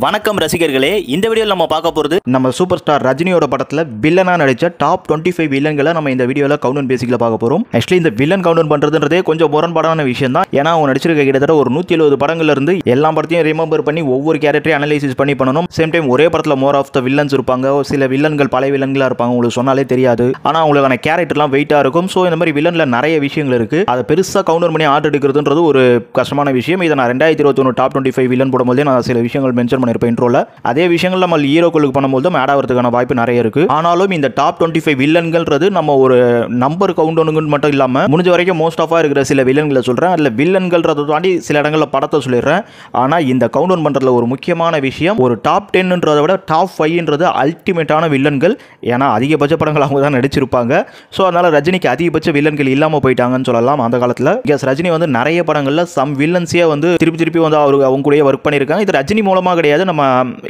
வணக்கம் ரசிகர்களே இந்த வீடியோவில் நம்ம பார்க்க போகிறது நம்ம சூப்பர் ஸ்டார் ரஜினியோட படத்தில் வில்லனாக நடிச்ச டாப் டுவெண்ட்டி ஃபைவ் வில்லன்களை நம்ம இந்த வீடியோவில் கவுண்டன் பேசிக்கல பார்க்க போகிறோம் ஆக்சுவலி இந்த வில்லன் கவுண்டன் பண்ணுறதுன்றதே கொஞ்சம் முரண்பாடான விஷயம் தான் ஏன்னா அவன் நடிச்சிருக்க கிட்டத்தட்ட ஒரு நூற்றி எழுபது படங்கள்லேருந்து எல்லா படத்தையும் ரிமெம்பர் பண்ணி ஒவ்வொரு கேரக்டரையும் அனலைசிஸ் பண்ணி பண்ணணும். சேம் டைம் ஒரே படத்தில் மோர் ஆஃப் த வில்லன்ஸ் இருப்பாங்க. சில வில்லன்கள் பழைய வில்லன்களாக இருப்பாங்க உங்களுக்கு சொன்னாலே தெரியாது. ஆனால் அவங்களுக்கான கேரக்டர்லாம் வெயிட்டாக இருக்கும். ஸோ இந்த மாதிரி வில்லனில் நிறைய விஷயங்கள் இருக்குது அதை பெருசாக கவுண்டர் பண்ணி ஆர்டர் எடுக்கிறதுன்றது ஒரு கஷ்டமான விஷயம். இதை நான் ரெண்டாயிரத்தி இருபத்தொன்று டாப் டுவெண்ட்டி ஃபைவ் வில்லன் போடும்போதே நான் சில விஷயங்கள் மென்ஷன் பண்ணியிருப்பேன் இன்ட்ரோல. அதே விஷயங்கள் நம்ம ஹீரோக்களுக்கு பண்ணும்போது தான் ஆட் ஆகிறதுக்கான வாய்ப்பு நிறைய இருக்கு. ஆனாலும் இந்த டாப் டுவெண்ட்டி ஃபைவ் வில்லன்கள்ன்றது நம்ம ஒரு நம்பர் கவுண்டனுங்கன்னு மட்டும் இல்லாமல் முடிஞ்ச வரைக்கும் மோஸ்ட் ஆஃபாக இருக்கிற சில வில்லன்களை சொல்கிறேன் அதில் வில்லன்கள்ன்றதை தாண்டி சில இடங்களில் படத்தை சொல்லிடுறேன். ஆனால் இந்த கவுண்டவுன் பண்ணுறதுல ஒரு முக்கியமான விஷயம் ஒரு டாப் டென்ன்றதை விட டாப் ஃபைவ்ன்றது அல்டிமேட்டான வில்லன்கள் ஏன்னா அதிகபட்ச படங்கள் அவங்க தான் நடிச்சிருப்பாங்க. ஸோ அதனால் ரஜினிக்கு அதிகபட்ச வில்லன்கள் இல்லாமல் போயிட்டாங்கன்னு சொல்லலாம் அந்த காலத்தில். எஸ் ரஜினி வந்து நிறைய படங்களில் சம் வில்லன்ஸே வந்து திருப்பி திருப்பி வந்து அவர் அவங்க கூடயே ஒர்க் பண்ணியிருக்காங்க. இது ரஜினி மூலமாக கிடையாது. நம்ம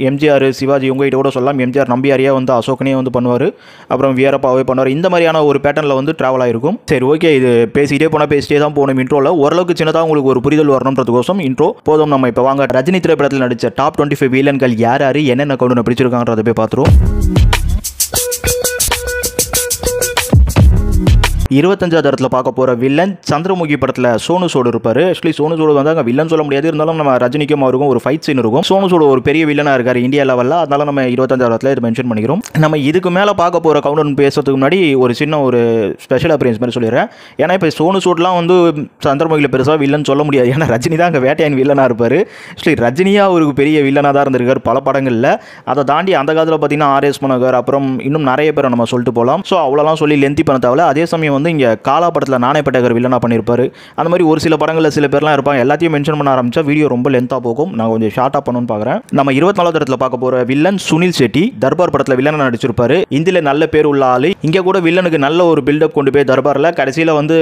எம்ஜிஆர் சிவாஜி உங்ககிட்ட கூட சொல்லலாம். எம்ஜிஆர் நம்பியாரியாக வந்து அசோகனே வந்து பண்ணுவார். அப்புறம் வீரப்பாவே பண்ணுவார். இந்த மாதிரியான ஒரு பேட்டர்னில் வந்து ட்ராவல் ஆயிருக்கும். சரி ஓகே இது பேசிக்கிட்டே போனால் பேசிட்டே தான் போகணும் இன்ட்ரோவில் ஓரளவுக்கு சின்னதாக உங்களுக்கு ஒரு புரிதல் வரணுன்றதுக்கோசம் இன்ட்ரோ போதும் நம்ம இப்போ வாங்க. ரஜினி திரைப்படத்தில் நடித்த டாப் டுவெண்ட்டி ஃபைவ் வீலன்கள் யார் யார் என்னென்ன கவுண்ட் பிடிச்சிருக்காங்கிறத போய் பார்த்துருவோம். இருபத்தஞ்சாவது இடத்துல பார்க்க போகிற வில்லன் சந்திரமுகி படத்தில் சோனு சோடு இருப்பார். ஆக்சுவலி சோனு சோடு வந்து அங்கே வில்லன் சொல்ல முடியாது. இருந்தாலும் நம்ம ரஜினிக்கும் அவருக்கும் ஒரு ஃபைட் சீன் இருக்கும். சோனு சோடு ஒரு பெரிய வில்லனாக இருக்கார் இந்தியா லெவலில் அதனால நம்ம இருபத்தஞ்சாவது இடத்துல இது மென்ஷன் பண்ணிக்கிறோம். நம்ம இதுக்கு மேலே பார்க்க போகிற கவுண்டன் பேசுறதுக்கு முன்னாடி ஒரு சின்ன ஒரு ஸ்பெஷல் அப்பியன்ஸ் மாதிரி சொல்லிடுறேன். ஏன்னா இப்போ சோனு சோட்லாம் வந்து சந்திரமுகியில் பெருசாக வில்லன் சொல்ல முடியாது. ஏன்னா ரஜினி தான் அங்கே வேட்டையான் வில்லனாக இருப்பார். ஆக்சுவலி ரஜினியாக அவருக்கு பெரிய வில்லனாக தான் இருந்திருக்கார் பல படங்களில். அதை தாண்டி அந்த காலத்தில் பார்த்தீங்கன்னா ஆர்எஸ் மனோகர் அப்புறம் இன்னும் நிறைய பேரை நம்ம சொல்லிட்டு போகலாம் ஸோ அவ்வளோலாம் சொல்லி லென்த்தி பண்ண தேவை அதே சமயம் வந்து வந்து இங்கே காலா படத்தில் நாணயப்பட்டகர் வில்லனா பண்ணியிருப்பாரு அந்த மாதிரி ஒரு சில படங்களில் சில பேர்லாம் இருப்பாங்க. எல்லாத்தையும் மென்ஷன் பண்ண ஆரம்பிச்சா வீடியோ ரொம்ப லென்த்தாக போகும். நான் கொஞ்சம் ஷார்ட்டாக பண்ணணும்னு பார்க்குறேன் நம்ம இருபத்தி நாலாவது இடத்துல பார்க்க போகிற வில்லன் சுனில் செட்டி தர்பார் படத்தில் வில்லனை நடிச்சிருப்பாரு. இந்தியில் நல்ல பேர் உள்ள ஆள். இங்கே கூட வில்லனுக்கு நல்ல ஒரு பில்டப் கொண்டு போய் தர்பாரில். கடைசியில் வந்து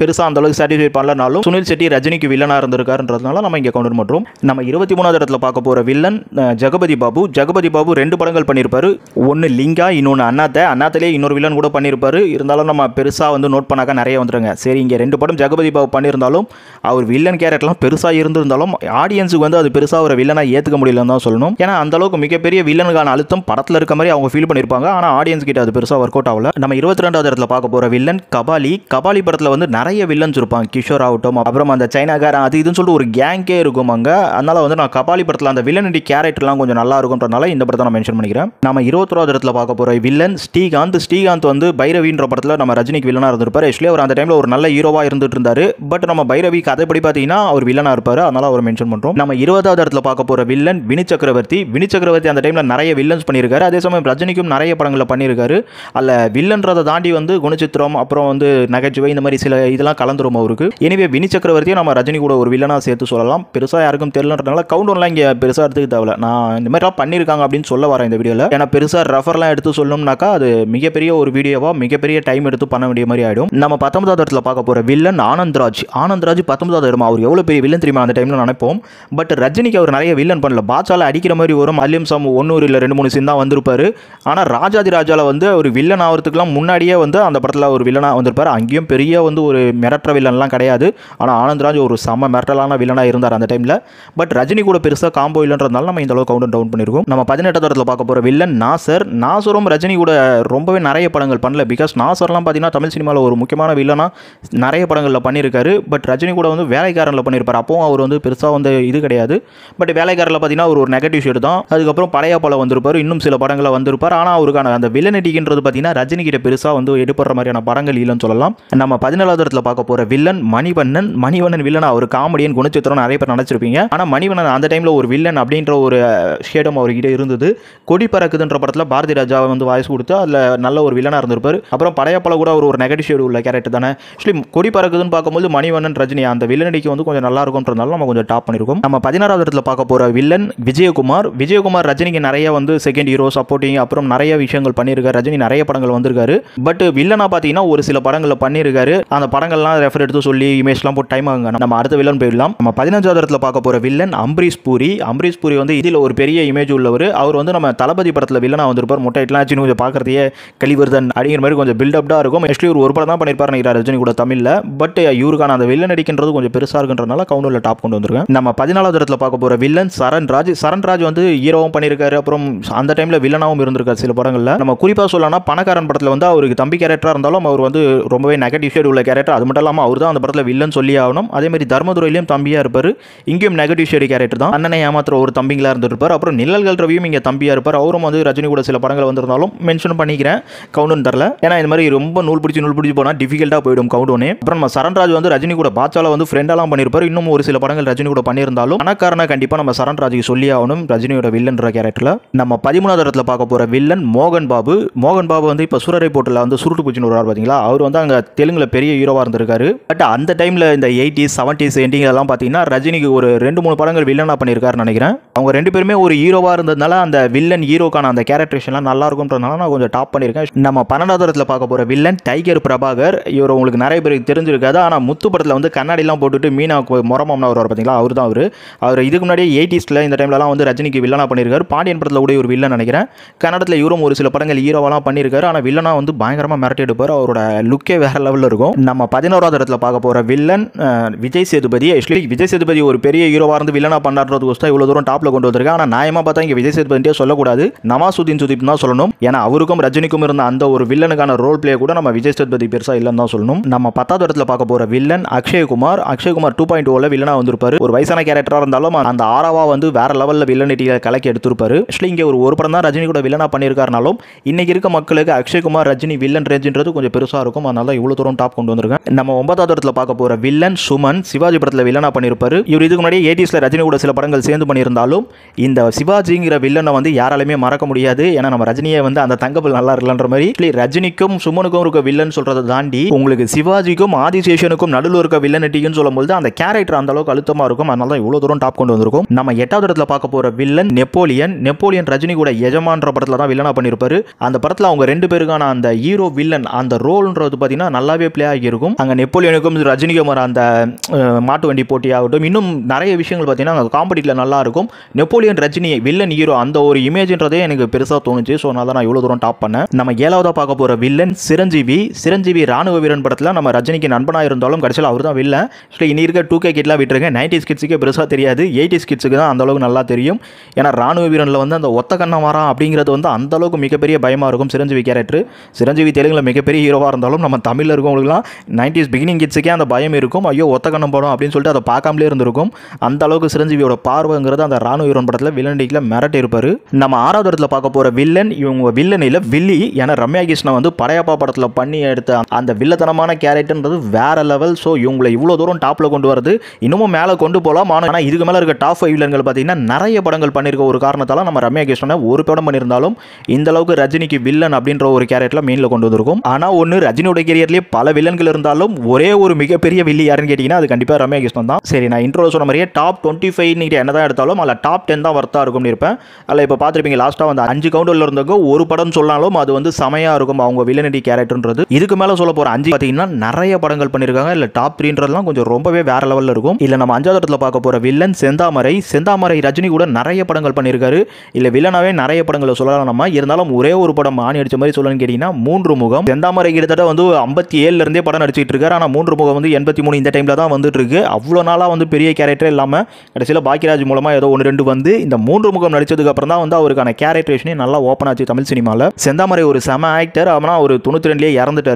பெருசாக அந்த அளவுக்கு சாட்டிஸ்ஃபை பண்ணலனாலும் சுனில் செட்டி ரஜினிக்கு வில்லனாக இருந்திருக்காருன்றதுனால நம்ம இங்கே கொண்டு மாட்டோம். நம்ம இருபத்தி மூணாவது இடத்துல பார்க்க போகிற வில்லன் ஜெகபதி பாபு. ஜெகபதி பாபு ரெண்டு படங்கள் பண்ணியிருப்பாரு ஒன்று லிங்கா இன்னொன்று அண்ணாத்த. அண்ணாத்திலே இன்னொரு வில்லன் கூட பண்ணியிருப்பாரு இருந்தாலும் நம்ம பெருசாக வந்து நோட் பண்ணாக்க நிறைய வந்துருங்க. சரி இங்கே ரெண்டு படம் ஜெகபதி பாபு பண்ணியிருந்தாலும் அவர் வில்லன் கேரக்டர்லாம் பெருசாக இருந்திருந்தாலும் ஆடியன்ஸுக்கு வந்து அது பெருசாக ஒரு வில்லனாக ஏற்றுக்க முடியலன்னு தான் சொல்லணும். ஏன்னா அந்த அளவுக்கு மிகப்பெரிய வில்லனுக்கான அழுத்தம் படத்தில் இருக்க மாதிரி அவங்க ஃபீல் பண்ணியிருப்பாங்க ஆனால் ஆடியன்ஸ் கிட்ட அது பெருசாக ஒர்க் அவுட் ஆகல. நம்ம இருபத்தி ரெண்டாவது இடத்துல பார்க்க போகிற வில்லன் கபாலி. கபாலி படத்தில் வந்து நிறைய வில்லன்ஸ் இருப்பாங்க. கிஷோர் ஆகட்டும் அப்புறம் அந்த சைனாக்காரன் அது இதுன்னு சொல்லிட்டு ஒரு கேங்கே இருக்கும் அங்கே. அதனால வந்து நான் கபாலி படத்தில் அந்த வில்லனடி கேரக்டர்லாம் கொஞ்சம் நல்லா இருக்கும்ன்றனால இந்த படத்தை நான் மென்ஷன் பண்ணிக்கிறேன். நம்ம இருபத்தொராவது இடத்துல பார்க்க போகிற வில்லன் ஸ்ரீகாந்த். ஸ்ரீகாந்த் வந்து பைரவின்ற படத்தில் நம்ம ரஜினிக்கு வில்லனாக இருந்திருப்பார். ஆக்சுவலி அவர் அந்த டைமில் ஒரு நல்ல ஹீரோவாக இருந்துட்டு இருந்தாரு பட் நம்ம பைரவி கதைப்படி பார்த்தீங்கன்னா அவர் வில்லனாக இருப்பார். அதனால் அவர் மென்ஷன் பண்ணுறோம் நம்ம இருபதாவது இடத்துல பார்க்க போகிற வில்லன் வினி சக்கரவர்த்தி. வினி சக்கரவர்த்தி அந்த டைமில் நிறைய வில்லன்ஸ் பண்ணியிருக்காரு. அதே சமயம் ரஜினிக்கும் நிறைய படங்களை பண்ணியிருக்காரு. அல்ல வில்லன்றதை தாண்டி வந்து குணச்சித்திரம் அப்புறம் வந்து நகைச்சுவை இந்த மாதிரி சில இதெல்லாம் கலந்துரும் அவருக்கு. எனவே வினி சக்கரவர்த்தியை நம்ம ரஜினி கூட ஒரு வில்லனாக சேர்த்து சொல்லலாம். பெருசாக யாருக்கும் தெரியலன்றதுனால கவுண்டர்லாம் இங்கே பெருசாக எடுத்துக்க தேவையில்ல. நான் இந்த மாதிரிலாம் பண்ணியிருக்காங்க அப்படின்னு சொல்ல வரேன் இந்த வீடியோவில் ஏன்னா பெருசாக ரெஃபர்லாம் எடுத்து சொல்லணும்னாக்கா அது மிகப்பெரிய ஒரு வீடியோவாக மிகப்பெரிய டைம் எடுத்து பண்ண வேண்டிய மாதிரி ஆகிடும் நம்ம பத்தொன்பதாவது இடத்துல பார்க்க போகிற வில்லன் ஆனந்த்ராஜ். ஆனந்த்ராஜ் பத்தொன்பதாவது இடமா? அவர் எவ்வளோ பெரிய வில்லன் தெரியுமா? அந்த டைமில் நினைப்போம். பட் ரஜினிக்கு அவர் நிறைய வில்லன் பண்ணல. பாட்சால அடிக்கிற மாதிரி வரும். மல்லியம் சாமு ஒன்னூர் இல்லை ரெண்டு மூணு சீன் தான் வந்திருப்பாரு. ஆனால் ராஜாதி ராஜால வந்து ஒரு வில்லன் ஆகிறதுக்குலாம் முன்னாடியே வந்து அந்த படத்தில் ஒரு வில்லனாக வந்திருப்பார். அங்கேயும் பெரிய வந்து ஒரு மிரட்டுற வில்லன்லாம் கிடையாது. ஆனால் ஆனந்த்ராஜ் ஒரு செம்ம மிரட்டலான வில்லனாக இருந்தார் அந்த டைமில் பட் ரஜினி கூட பெருசாக காம்போ இல்லைன்றதுனால நம்ம இந்த அளவுக்கு கவுண்ட் டவுன் பண்ணியிருக்கோம் நம்ம பதினெட்டாவது இடத்துல பார்க்க போகிற வில்லன் நாசர். நாசரும் ரஜினி கூட ரொம்பவே நிறைய படங்கள் பண்ணல. பிகாஸ் நாசர்லாம் பார்த்தீங்கன்னா தமிழ் சினிமாவில் ஒரு முக்கியமான வில்லனா நிறைய படங்களில் பண்ணியிருக்காரு. பட் ரஜினி கூட வந்து வேலைக்காரனில் பண்ணியிருப்பார். அப்போவும் அவர் வந்து பெருசாக வந்து இது கிடையாது. பட் வேலைக்காரில் பார்த்தீங்கன்னா அவர் ஒரு நெகட்டிவ் ஷேடு தான். அதுக்கப்புறம் பழைய பல வந்திருப்பார். இன்னும் சில படங்களில் வந்திருப்பார். ஆனால் அவருக்கான அந்த வில்லனடிக்கின்றது பார்த்தீங்கன்னா ரஜினி கிட்ட பெருசாக வந்து எடுப்படுற மாதிரியான படங்கள் இல்லைன்னு சொல்லலாம். நம்ம பதினேழாவது இடத்துல பார்க்க போகிற வில்லன் மணிவண்ணன். மணிவண்ணன் வில்லன் அவர் காமெடியன் குணச்சித்திரம் நிறைய பேர் நினச்சிருப்பீங்க. ஆனால் மணிவண்ணன் அந்த டைமில் ஒரு வில்லன் அப்படின்ற ஒரு ஷேடம் அவர்கிட்ட இருந்தது. கொடி பறக்குதுன்ற படத்தில் பாரதி ராஜா வந்து வாய்ஸ் கொடுத்து அதில் நல்ல ஒரு வில்லனாக இருந்திருப்பார். அப்புறம் படையப்பல கூட அவர் ஒரு நெகட்டிவ் ஷேடு உள்ள கேரக்டர் தானே. ஆக்சுவலி கொடி பறக்குதுன்னு பார்க்கும்போது மணிவண்ணன் ரஜினி அந்த வில்லனடிக்கு வந்து கொஞ்சம் நல்லா இருக்கும்ன்றதுனால நம்ம கொஞ்சம் டாப் பண்ணியிருக்கோம் நம்ம பதினாறாவது இடத்துல பார்க்க போகிற வில்லன் விஜயகுமார். விஜயகுமார் ரஜினிக்கு நிறைய வந்து செகண்ட் ஹீரோ சப்போர்ட்டிங் அப்புறம் நிறைய விஷயங்கள் பண்ணியிருக்காரு ரஜினி நிறைய படங்கள் வந்திருக்காரு. பட் வில்லனா பார்த்தீங்கன்னா ஒரு சில படங்களில் பண்ணியிருக்காரு அந்த படங்கள்லாம் ரெஃபர் எடுத்து சொல்லி இமேஜ்லாம் போட்டு டைம் ஆகுங்க. நம்ம அடுத்த வில்லன் போயிடலாம். நம்ம பதினஞ்சாவது இடத்துல பார்க்க போகிற வில்லன் அம்பரீஷ் பூரி. அம்பரீஷ் பூரி வந்து இதில் ஒரு பெரிய இமேஜ் உள்ளவர். அவர் வந்து நம்ம தளபதி படத்தில் வில்லனா வந்திருப்பார். முட்டைட்லாம் சின்ன கொஞ்சம் பார்க்குறதையே கலிவர்தன் அப்படிங்கிற மாதிரி கொஞ்சம் பில்டப்டாக இருக்கும். ஆக்சுவலி ஒரு ஒரு படம் தான் பண்ணியிருப்பார் நினைக்கிறார் ரஜினி கூட தமிழில். பட் இவருக்கான அந்த வில்லன் நடிக்கின்றது கொஞ்சம் பெருசாக இருக்குன்றனால கவுண்டரில் டாப் கொண்டு வந்திருக்கேன். நம்ம பதினாலாவது இடத்துல பார்க்க போகிற வில்லன் சரண்ராஜ் சரண்ராஜ் வந்து ஹீரோவும் பண்ணியிருக்காரு அப்புறம் அந்த டைமில் வில்லனாகவும் இருந்திருக்காரு சில படங்களில். நம்ம குறிப்பாக சொல்லலாம்னா பணக்காரன் படத்தில் வந்து அவருக்கு தம்பி கேரக்டராக இருந்தாலும் அவர் வந்து ரொம்பவே நெகட்டிவ் ஷேட் உள்ள கேரக்டர் அது மட்டும் இல்லாமல் அவர் தான் அந்த படத்தில் வில்லன் சொல்லி ஆகணும். அதே மாதிரி தர்மதுரையிலையும் தம்பியாக இருப்பார். இங்கேயும் நெகட்டிவ் ஷேடு கேரக்டர் தான். அண்ணனை ஏமாத்துற ஒரு தம்பிங்களா இருந்திருப்பார். அப்புறம் நிழல்கள் ரவியும் இங்கே தம்பியாக இருப்பார். அவரும் வந்து ரஜினி கூட சில படங்கள் வந்திருந்தாலும் மென்ஷன் பண்ணிக்கிறேன். கவுண்டுன்னு தரல. ஏன்னா இந்த மாதிரி ரொம்ப நூல் பிடிச்சி நூல் பிடிச்சி போனால் டிஃபிகல்ட்டாக போயிடும் கவுண்டோனே அப்புறம் நம்ம சரண்ராஜ் வந்து ரஜினி கூட பாச்சால வந்து ஃப்ரெண்டெல்லாம் பண்ணியிருப்பார் இன்னும் ஒரு சில படங்கள் ரஜினி கூட பண்ணியிருந்தாலும் பணக்காரனை கண்டிப்பாக நம்ம சரண்ராஜுக்கு சொல்லி ஆகணும். ரஜினியோட வில்லன்ற கேரக்டரில் நம்ம பதிமூணாவது இடத்துல பார்க்க போகிற வில்லன் மோகன் பாபு. மோகன் பாபு வந்து இப்போ சுரரை போட்டில் வந்து சுருட்டு பூச்சின்னு வருவார் பார்த்தீங்களா அவர் வந்து அங்கே தெலுங்கில் பெரிய ஹீரோவாக இருந்திருக்காரு. பட் அந்த டைமில் இந்த எயிட்டிஸ் செவன்டிஸ் எண்டிங் எல்லாம் பார்த்தீங்கன்னா ரஜினிக்கு ஒரு ரெண்டு மூணு படங்கள் வில்லனாக பண்ணியிருக்காருன்னு நினைக்கிறேன். அவங்க ரெண்டு பேருமே ஒரு ஹீரோவாக இருந்ததுனால அந்த வில்லன் ஹீரோக்கான அந்த கேரக்டரேஷன்லாம் நல்லா இருக்கும்ன்றதுனால நான் கொஞ்சம் டாப் பண்ணியிருக்கேன். நம்ம பன்னெண்டாவது இடத்துல பார்க்க போகிற வில்லன் டைகர் பிரபாகர் இவர் உங்களுக்கு நிறைய பேருக்கு தெரிஞ்சிருக்காது. ஆனால் முத்து படத்தில் வந்து கண்ணாடிலாம் போட்டுட்டு மீனா முரமம்னா வருவார் பார்த்தீங்களா அவர் தான் அவர். அவர் இதுக்கு முன்னாடி எயிட்டிஸில் இந்த டைம்லலாம் வந்து ரஜினிக்கு வில்லனாக பண்ணியிருக்காரு பாண்டியன் படத்தில் கூட ஒரு வில்லன் நினைக்கிறேன். கன்னடத்தில் இவரும் ஒரு சில படங்கள் ஹீரோவெல்லாம் பண்ணியிருக்காரு ஆனால் வில்லனாக வந்து பயங்கரமாக மிரட்டி எடுப்பார். அவரோட லுக்கே வேறு லெவலில் இருக்கும். நம்ம பதினோராவது இடத்துல பார்க்க போகிற வில்லன் விஜய் சேதுபதி ஆக்சுவலி விஜய் சேதுபதி ஒரு பெரிய ஹீரோவாக இருந்து வில்லனாக பண்ணாடுறதுக்கோசம் இவ்வளோ தூரம் டாப்பில் கொண்டு வந்திருக்கேன் ஆனால் நியாயமாக பார்த்தா இங்கே விஜய் சேதுபதியே சொல்லக்கூடாது. நவாசுதீன் சுதீப் தான் சொல்லணும். ஏன்னா அவருக்கும் ரஜினிக்கும் இருந்த அந்த ஒரு வில்லனுக்கான ரோல் பிளே கூட நம்ம விஜய் சேதுபதி பெருசாக இல்லைன்னு தான் சொல்லணும். நம்ம பத்தாவது இடத்துல பார்க்க போகிற villain Akshay Kumar. Akshay Kumar two point ஓவில் வில்லனாக வந்திருப்பாரு. ஒரு வயசான கேரக்டராக இருந்தாலும் அந்த ஆறாவா வந்து வேற லெவலில் வில்லனிட்டியில் கலக்கி எடுத்திருப்பாரு. ஆக்சுவலி இங்கே ஒரு ஒரு படம் தான் ரஜினி கூட வில்லனாக பண்ணியிருக்காருனாலும் இன்னைக்கு இருக்க மக்களுக்கு அக்ஷயகுமார் ரஜினி வில்லன் ரேஞ்சுன்றது கொஞ்சம் பெருசாக இருக்கும். அதனால தான் இவ்வளோ தூரம் டாப் கொண்டு வந்திருக்கேன். நம்ம ஒன்பதாவது இடத்துல பார்க்க போகிற வில்லன் சுமன் சிவாஜி படத்தில் வில்லனாக பண்ணியிருப்பாரு. இவர் இதுக்கு முன்னாடி எயிட்டிஸில் ரஜினி கூட சில படங்கள் சேர்ந்து பண்ணியிருந்தாலும் இந்த சிவாஜிங்கிற வில்லனை வந்து யாராலுமே மறக்க முடியாது. ஏன்னா நம்ம ரஜினியை வந்து அந்த தங்கப்பல் நல்லா இருக்கலன்ற மாதிரி. ரஜினிக்கும் சுமனுக்கும் இருக்க வில்லன் சொல்றதை தாண்டி உங்களுக்கு சிவாஜிக்கும் ஆதிசேஷனுக்கும் நடுவில் இருக்க வில்லனிட்டின்னு சொல்லும்போது அந்த கேரக்டர் அந்த அளவுக்கு அழுத்தமாக இருக்கும். அதனால தான் இவ்வளோ தூரம் டாப் கொண்டு வந்திருக்கும். நம்ம எட்டாவது இடத்துல பார்க்க போகிற வில்லன் நெப்போலியன் நெப்போலியன் ரஜினி கூட எஜமான்ற படத்தில் தான் வில்லனாக பண்ணியிருப்பாரு அந்த படத்தில் அவங்க ரெண்டு பேருக்கான அந்த ஹீரோ வில்லன் அந்த ரோல்ன்றது பார்த்தீங்கன்னா நல்லாவே பிளே ஆகியிருக்கும். அங்கே நெப்போலியனுக்கும் ரஜினிக்கும் வர அந்த மாட்டு வண்டி போட்டி ஆகட்டும் இன்னும் நிறைய விஷயங்கள் பார்த்தீங்கன்னா அங்கே காம்படிட்டில் நல்லா இருக்கும். நெப்போலியன் ரஜினி வில்லன் ஹீரோ அந்த ஒரு இமேஜ்ன்றதே எனக்கு பெருசாக தோணுச்சு. ஸோ அதனால நான் இவ்வளோ தூரம் டாப் பண்ணேன். நம்ம ஏழாவதாக பார்க்க போகிற வில்லன் சிரஞ்சீவி சிரஞ்சீவி ராணுவ வீரன் படத்தில் நம்ம ரஜினிக்கு நண்பனாக இருந்தாலும் கடைசியில் அவர் தான் வில்ல ஸோ இனி இருக்க டூ கே கிட்லாம் விட்டுருங்க. நைன்டிஸ் கிட்ஸுக்கு பெருசாக தெரியாது. எயிட்டி கிட்ஸுக்கு தான் அந்தளவுக்கு நல்லா தெரியும். ஏன்னா ராணுவ வீரனில் வந்து அந்த ஒத்த கண்ணம் மாறா அப்படிங்கிறது வந்து அந்த அளவுக்கு மிகப்பெரிய பயமாக இருக்கும் சிரஞ்சீவி கேரக்டர் சிரஞ்சீவி தெலுங்கில் மிகப்பெரிய ஹீரோவாக இருந்தாலும் நம்ம தமிழில் இருக்கவங்களுக்குலாம் நைன்டிஸ் பிகினிங் கிட்ஸுக்கே அந்த பயம் இருக்கும். ஐயோ ஒத்த கண்ணம் படம் அப்படின்னு சொல்லிட்டு அதை பார்க்காமலே இருந்திருக்கும். அந்த அளவுக்கு சிரஞ்சீவியோட பார்வைங்கிறது அந்த ராணுவ வீரன் படத்தில் வில்லண்டிக்கில் மிரட்டி இருப்பார். நம்ம ஆறாவது இடத்துல பார்க்க போகிற வில்லன் இவங்க வில்லனில் வில்லி ஏன்னா ரம்யா கிருஷ்ணன் வந்து படையப்பா படத்தில் பண்ணி எடுத்த அந்த வில்லத்தனமான கேரக்டர்ன்றது வேற லெவல் ஸோ இவங்களை இவ்வளோ தூரம் டாப்பில் கொண்டு வரது இன்னமும் மேலே கொண்டு போகலாம் ஆனால் இதுக்கு மேலே இருக்க டாப் ஃபைவ் வில்லன்கள் பார்த்தீங்கன்னா நிறைய படங்கள் பண்ணியிருக்க ஒரு காரணத்தால் நம்ம ரம்யா கிருஷ்ணனை ஒரு படம் பண்ணியிருந்தாலும் இந்த அளவுக்கு ரஜினிக்கு வில்லன் அப்படின்ற ஒரு கேரக்டரில் மெயினில் கொண்டு வந்திருக்கும். ஆனால் ஒன்று ரஜினியோட கேரியர்லேயே பல வில்லன்கள் இருந்தாலும் ஒரே ஒரு மிகப்பெரிய வில்லி யாருன்னு கேட்டிங்கன்னா அது கண்டிப்பாக ரம்யா கிருஷ்ணன் தான். சரி நான் இன்ட்ரோ சொன்ன மாதிரியே டாப் டுவெண்ட்டி ஃபைவ் நீங்கள் என்ன தான் எடுத்தாலும் அதில் டாப் டென் தான் வர்த்தாக இருக்கும்னு இருப்பேன். அதில் இப்போ பார்த்துருப்பீங்க லாஸ்ட்டாக வந்து அஞ்சு கவுண்டரில் இருந்தவங்க ஒரு படம் சொன்னாலும் அது வந்து செமையாக இருக்கும் அவங்க வில்லனடி கேரக்டர்ன்றது இதுக்கு மேலே சொல்ல போகிற அஞ்சு பார்த்தீங்கன்னா நிறைய படங்கள் பண்ணியிருக்காங்க இல்லை டாப் த்ரீன்றதுலாம் கொஞ்சம் ரொம்பவே வேற லெவலில் இருக்கும். இல்லை நம்ம அஞ்சாவது இடத்துல பார்க்க போகிற வில்லன் செந்தாமரை. செந்தாமரை ரஜினி கூட நிறைய படங்கள் பண்ணியிருக்காரு இல்லை வில்லனாவே நிறைய படங்களை சொல்லலாம் நம்ம. இருந்தாலும் ஒரே ஒரு படம் ஆணி அடிச்ச மாதிரி சொல்லணும்னு கேட்டிங்கன்னா மூன்று முகம். செந்தாமரை கிட்டத்தட்ட வந்து ஐம்பத்தி ஏழுல இருந்தே படம் நடிச்சிட்டு இருக்காரு. ஆனால் மூன்று முகம் வந்து எண்பத்தி மூணு இந்த டைமில் தான் வந்துட்டு இருக்கு. அவ்வளோ நாளாக வந்து பெரிய கேரக்டர் இல்லாமல் கடைசியில் பாக்கியராஜ் மூலமாக ஏதோ ஒன்று ரெண்டு வந்து இந்த மூன்று முகம் நடிச்சதுக்கு அப்புறம் தான் வந்து அவருக்கான கேரக்டரேஷனே நல்லா ஓப்பன் ஆச்சு தமிழ் சினிமாவில் செந்தாமரை ஒரு செம ஆக்டர் ஆனால் ஒரு தொண்ணூற்றி ரெண்டுலேயே இறந்துட்டாரு.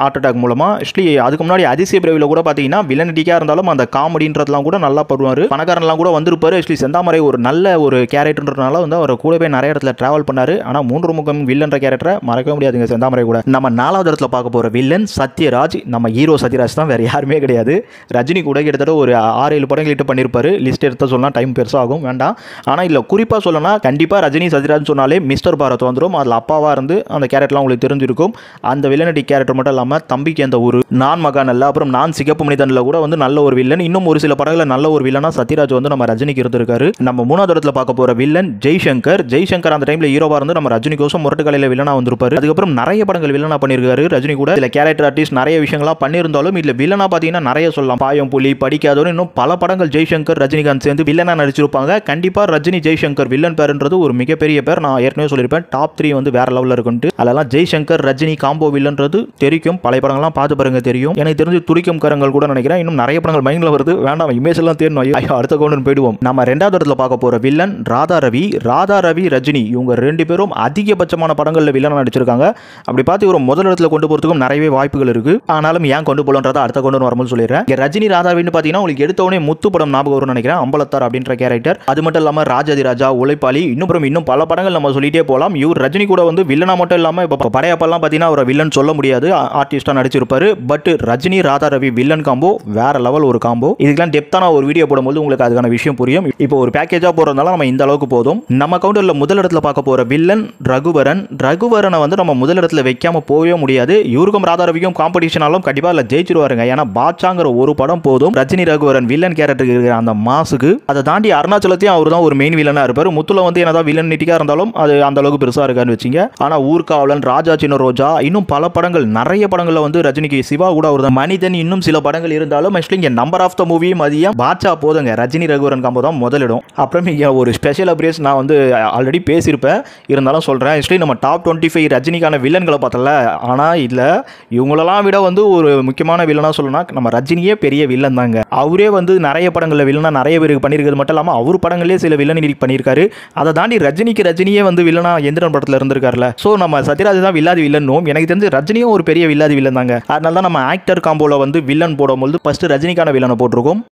ஹார்ட் அட்டாக் மூலமாக ஆக்சுவலி அதுக்கு முன்னாடி அதிசய பிறவியில் கூட பார்த்தீங்கன்னா வில்லனடிக்காக இருந்தாலும் அந்த காமெடின்றதுலாம் கூட நல்லா பண்ணுவார். பணக்காரன்லாம் கூட வந்திருப்பார். ஆக்சுவலி செந்தாமரை ஒரு நல்ல ஒரு கேரக்டர்ன்றதுனால வந்து அவர் கூடவே நிறைய இடத்துல ட்ராவல் பண்ணார். ஆனால் மூன்று முகம் வில்லன்ற கேரக்டரை மறக்க முடியாதுங்க செந்தாமரை கூட. நம்ம நாலாவது இடத்துல பார்க்க போகிற வில்லன் சத்யராஜ். நம்ம ஹீரோ சத்யராஜ் தான் வேறு யாருமே கிடையாது. ரஜினி கூட கிட்டத்தட்ட ஒரு ஆறு ஏழு படங்கள் கிட்ட பண்ணியிருப்பார் லிஸ்ட் எடுத்த சொல்லலாம் டைம் பெருசாகும் வேண்டாம். ஆனால் இல்லை குறிப்பாக சொல்லணும்னா கண்டிப்பாக ரஜினி சத்யராஜ் சொன்னாலே மிஸ்டர் பாரத் வந்துடும் அதில் அப்பாவாக இருந்து அந்த கேரக்டர்லாம் உங்களுக்கு தெரிஞ்சிருக்கும். அந்த வில்லனடி கேரக்டர் மட்டும் இல்லாமல் தம்பிக்கு அந்த ஒரு நான் மகான் அல்ல. அப்புறம் நான் சிகப்பு மனிதனில் கூட வந்து நல்ல ஒரு வில்லன் இன்னும் ஒரு சில படங்களில் நல்ல ஒரு வில்லனா சத்யராஜ் வந்து நம்ம ரஜினிக்கு இருந்திருக்காரு. நம்ம மூணாவது இடத்துல பார்க்க போகிற வில்லன் ஜெய்சங்கர். ஜெய்சங்கர் அந்த டைமில் ஹீரோவாக இருந்து நம்ம ரஜினிக்கோசம் முரட்டுக்கலையில் வில்லனாக வந்திருப்பாரு. அதுக்கப்புறம் நிறைய படங்கள் வில்லனா பண்ணியிருக்காரு ரஜினி கூட. சில கேரக்டர் ஆர்டிஸ்ட் நிறைய விஷயங்கள்லாம் பண்ணியிருந்தாலும் இதில் வில்லனா பார்த்தீங்கன்னா நிறைய சொல்லலாம். பாயம் புலி படிக்காதவரும் இன்னும் பல படங்கள் ஜெய்சங்கர் ரஜினிகாந்த் சேர்ந்து வில்லனாக நடிச்சிருப்பாங்க. கண்டிப்பாக ரஜினி ஜெய்சங்கர் வில்லன் பேருன்றது ஒரு மிகப்பெரிய பேர். நான் ஏற்கனவே சொல்லியிருப்பேன். டாப் த்ரீ வந்து வேற லெவலில் இருக்குன்ட்டு. அதெல்லாம் ஜெய்சங்கர் ரஜினி காம்போ வில்லன்றது தெரிக்கும். பழைய படங்கள்லாம் பார்த்து பாருங்க தெரியும். எனக்கு தெரிஞ்சு துடிக்கும் கரங்கள் கூட நினைக்கிறேன். இன்னும் நிறைய படங்கள் மைண்டில் வருது. வேண்டாம் இமேஜ் எல்லாம் தேடணும். ஐயோ அடுத்த கொண்டு போயிடுவோம். நம்ம ரெண்டாவது இடத்துல பார்க்க போற வில்லன் ராதா ரவி ராதா ரவி ரஜினி. இவங்க ரெண்டு பேரும் அதிகபட்சமான படங்களில் வில்லன் நடிச்சிருக்காங்க. அப்படி பார்த்து இவரை முதல் இடத்துல கொண்டு போகிறதுக்கும் நிறையவே வாய்ப்புகள் இருக்கு. ஆனாலும் ஏன் கொண்டு போலன்றதை அடுத்த கொண்டு வரும்போது சொல்லிடுறேன். ரஜினி ராதாவின்னு பார்த்தீங்கன்னா உங்களுக்கு எடுத்த உடனே முத்து படம் ஞாபகம் வரும்னு நினைக்கிறேன். அம்பலத்தார் அப்படின்ற கேரக்டர் அது மட்டும் இல்லாமல் ராஜாதி ராஜா உழைப்பாளி இன்னும் இன்னும் பல படங்கள் நம்ம சொல்லிட்டே போகலாம் இவர் ரஜினி கூட வந்து வில்லனா மட்டும் இல்லாமல் இப்போ படையப்பெல்லாம் பார்த்தீங்கன்னா அவரை வில்லன் சொல்ல முடியாது. ஆர்டிஸ்டாக நடிச்சிருப்பாரு. But Rajini Radha Ravi villain combo வேற லெவல் ஒரு காம்போ இதுக்கெல்லாம் டெப்த்தான ஒரு வீடியோ போடும்போது உங்களுக்கு அதுக்கான விஷயம் புரியும். இப்போ ஒரு பேக்கேஜாக போகிறதுனால நம்ம இந்த அளவுக்கு போதும். நம்ம கவுண்டரில் முதல் இடத்துல பார்க்க போகிற வில்லன் ரகுவரன். ரகுவரனை வந்து நம்ம முதல் இடத்துல வைக்காம போகவே முடியாது. இவருக்கும் ராதா ரவிக்கும் காம்படிஷனாலும் கண்டிப்பாக இல்லை ஜெயிச்சிருவாருங்க. ஏன்னா பாட்சாங்கிற ஒரு படம் போதும். ரஜினி ரகுவரன் வில்லன் கேரக்டருக்கு இருக்கிற அந்த மாசுக்கு அதை தாண்டி அருணாச்சலத்தையும் அவர் தான் ஒரு மெயின் வில்லனாக இருப்பார். முத்துல வந்து என்னதான் வில்லன் நீட்டிக்காக இருந்தாலும் அது அந்த அளவுக்கு பெருசாக இருக்கான்னு வச்சுங்க. ஆனால் ஊர்காவலன் ராஜா சின்ன ரோஜா இன்னும் பல படங்கள் நிறைய படங்களில் வந்து ரஜினிக்கு சிவா கூட ஒரு மனிதன் இன்னும் சில படங்கள் இருந்தாலும் ஆக்சுவலி இங்கே நம்பர் ஆஃப் த மூவி மதிய பாட்சா போதுங்க. ரஜினி ரகுவரன் காம்போ தான் முதலிடம். அப்புறம் இங்கே ஒரு ஸ்பெஷல் அப்ரேஸ் நான் வந்து ஆல்ரெடி பேசியிருப்பேன். இருந்தாலும் சொல்கிறேன் ஆக்சுவலி நம்ம டாப் டுவெண்ட்டி ஃபைவ் ரஜினிக்கான வில்லன்களை பார்த்தல. ஆனால் இதில் இவங்களெல்லாம் விட வந்து ஒரு முக்கியமான வில்லனாக சொல்லணும்னா நம்ம ரஜினியே பெரிய வில்லன் தாங்க. அவரே வந்து நிறைய படங்களில் வில்லனா நிறைய பேருக்கு பண்ணியிருக்கிறது மட்டும் இல்லாமல் அவர் படங்களே சில வில்லன் பண்ணியிருக்காரு. அதை தாண்டி ரஜினிக்கு ரஜினியே வந்து வில்லனா எந்திரன் படத்தில் இருந்திருக்காருல ஸோ நம்ம சத்யராஜ் தான் வில்லாதி வில்லனும் எனக்கு தெரிஞ்சு ரஜினியும் ஒரு பெரிய வில்லாதி வில்லன் தாங்க. அதனால தான் நம்ம ஆக்டர் காம்போவில் வந்து வில்லன் போடும்போது ஃபர்ஸ்ட் ரஜினிக்கான வில்லனை போட்டிருக்கோம்.